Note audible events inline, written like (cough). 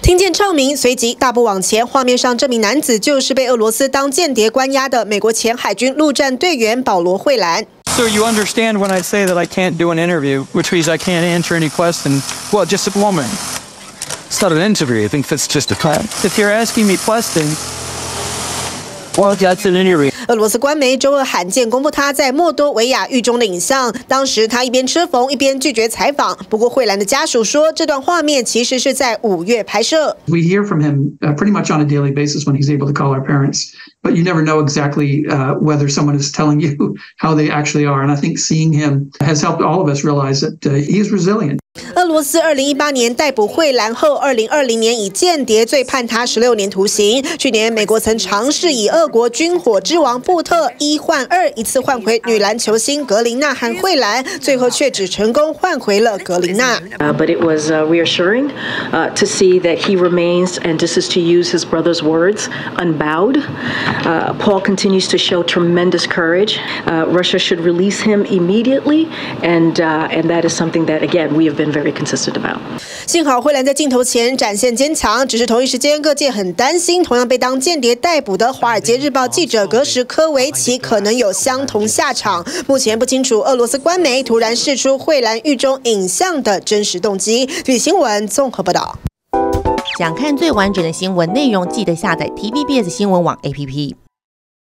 听见唱名，随即大步往前。画面上这名男子就是被俄罗斯当间谍关押的美国前海军陆战队员保罗·惠兰。So you understand when I say that I can't do an interview, which means I can't answer any question. Well, just a woman. It's not an interview. I think that's just a class. If you're asking me questions. 俄罗斯官媒周二罕见公布他在莫多维亚狱中的影像。当时他一边车缝一边拒绝采访。不过惠兰的家属说，这段画面其实是在五月拍摄。We hear from him pretty much on a daily basis when he's able to call our parents, but you never know exactly whether someone is telling you (laughs) how they actually are. And I think seeing him has helped all of us realize that he is resilient. 俄罗斯二零一八年逮捕惠兰后，二零二零年以间谍罪判他十六年徒刑。去年美国曾尝试以俄国军火之王布特一换二，一次换回女篮球星格林娜和惠兰，最后却只成功换回了格林娜。But it was reassuring to see that he remains, and this is to use his brother's words, unbowed. Paul continues to show tremendous courage. Russia should release him immediately, and and that is something that again we have been. very Consistent about. 幸好惠兰在镜头前展现坚强，只是同一时间各界很担心，同样被当间谍逮捕的《华尔街日报》记者格什科维奇可能有相同下场。目前不清楚俄罗斯官媒突然释出惠兰狱中影像的真实动机。据新闻综合报道。想看最完整的新闻内容，记得下载 TVBS 新闻网 APP。